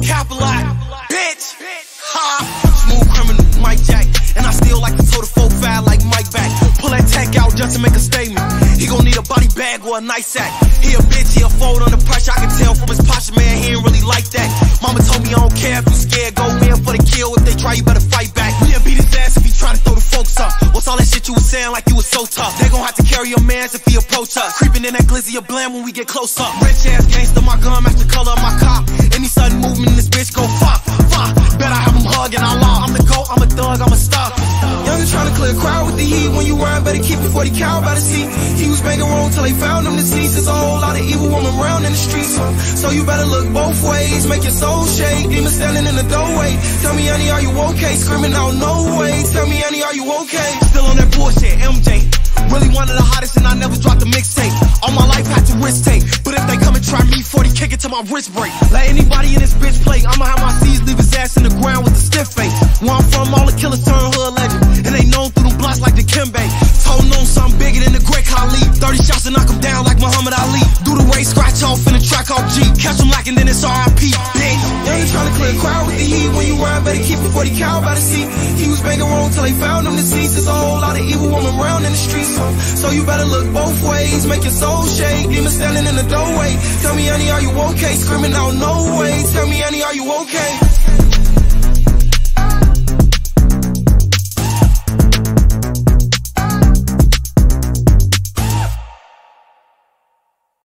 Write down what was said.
Capalot. Bitch! Ha! Smooth criminal, Mike Jack. And I still like to throw the 4-5 like Mike back. Pull that TEC out just to make a statement. He gon' need a body bag or a nice sack. He a bitch, he a fold under pressure. I can tell from his posture, man, he ain't really like that. Mama told me I don't care if you scared. Go in for the kill. If they try, you better fight back. We'll beat his ass if he try to throw the folks up. What's all that shit you was saying like you was so tough? They gon' have to carry your mans if he approach us. Creeping in that glizzy of bland when we get close up. Rich ass gangster, my gun A crowd with the heat. When you rhyme, better keep it 40 cal by the seat. He was banging wrong till they found him deceased. There's a whole lot of evil woman around in the streets. So you better look both ways. Make your soul shake. Demon standing in the doorway. Tell me, Annie, are you okay? Screaming out, no way. Tell me, Annie, are you okay? Still on that bullshit, MJ. Really one of the hottest and I never dropped a mixtape. All my life had to risk take. But if they come and try me, 40 kick it to my wrist break. Let anybody in this bitch play. I'ma have my C's leave his Kimbe. Told known something bigger than the Great Khali. 30 shots to knock him down like Muhammad Ali. Do the race, scratch off in the track off G. Catch him lacking, then it's RIP. Bitch. Young trying to clear a crowd with the heat. When you rhyme, better keep it 40 cal by the seat. He was banging wrong till they found him deceased. There's a whole lot of evil woman around in the streets. So you better look both ways. Make your soul shake. Demon standing in the doorway. Tell me, Annie, are you okay? Screaming out, no way. Tell me, Annie, are you okay?